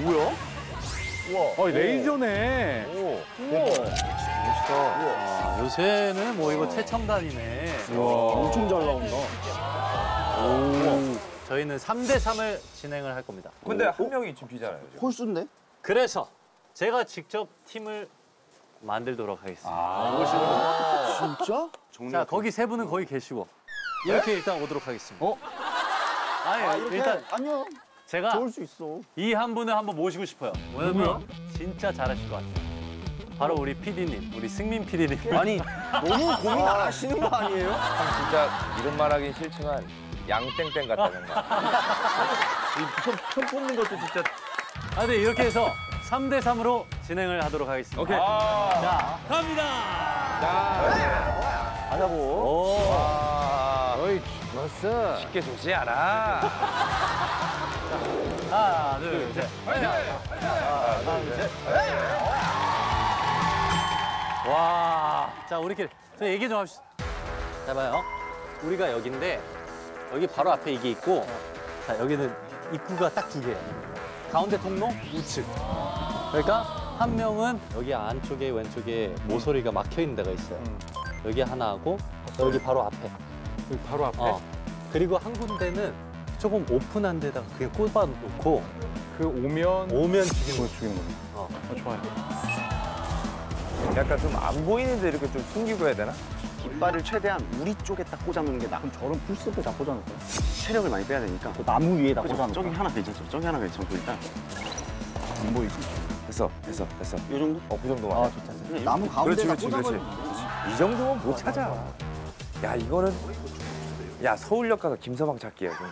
뭐야? 어, 레이저네. 아, 요새는 뭐 이거 최첨단이네. 엄청 잘 나온다. 저희는 3대 3을 진행을 할 겁니다. 근데 한 명이 지금 비잖아요. 홀수인데? 그래서 제가 직접 팀을 만들도록 하겠습니다. 아. 진짜? 자, 거기 세 분은 거기 계시고 이렇게 일단 오도록 하겠습니다. 어? 아니, 아, 이렇게 일단 아니요. 제가 좋을 수 있어. 이 한 분을 한번 모시고 싶어요. 왜냐면 진짜 잘하실 것 같아요. 바로 우리 PD님, 우리 승민 PD님. 아니 너무 고민 안 하시는 거 아니에요? 진짜 이런 말 하긴 싫지만 양땡땡 같다 정말. 이편 편 뽑는 것도 진짜. 아, 네, 이렇게 해서 3대 3으로 진행을 하도록 하겠습니다. 오케이. 자, 갑니다. 하자고. 좋았어. 쉽게 좋지 않아. 하나, 둘, 셋. 와. 자, 우리끼리 저 얘기 좀 합시다. 자, 봐요. 우리가 여기인데 여기 바로 앞에 이게 있고 자, 여기는 입구가 딱 두 개예요. 가운데 통로 우측. 그러니까 한 명은 여기 안쪽에 왼쪽에 모서리가 막혀 있는 데가 있어요. 여기 하나 하고 여기 바로 앞에. 여기 바로 앞에. 어. 그리고 한 군데는 조금 오픈한 데다가 그냥 꽂아 놓고 그 오면 오면 죽이는 거죠. 죽이는 거죠. 어. 어, 좋아요. 약간 좀 안 보이는데 이렇게 좀 숨기고 해야 되나? 깃발을 최대한 우리 쪽에 딱 꽂아놓는 게 나. 그럼 저런 풀숲에 다 꽂아놓을까요? 체력을 많이 빼야 되니까. 그 나무 위에다 꽂아놓을까? 저기 하나 괜찮죠? 저기 하나 괜찮고 일단 안 보이지? 됐어, 됐어, 됐어. 이 정도? 어, 그 정도만. 아 좋다. 나무 가운데다 그렇지, 그렇지, 꽂아버리면 이 정도면 못 찾아. 야, 이거는 야 서울역 가서 김서방 찾기야. 좀.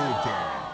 open.